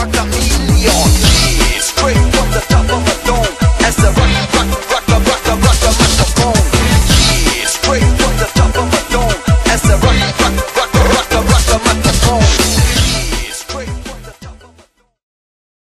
fucked a million.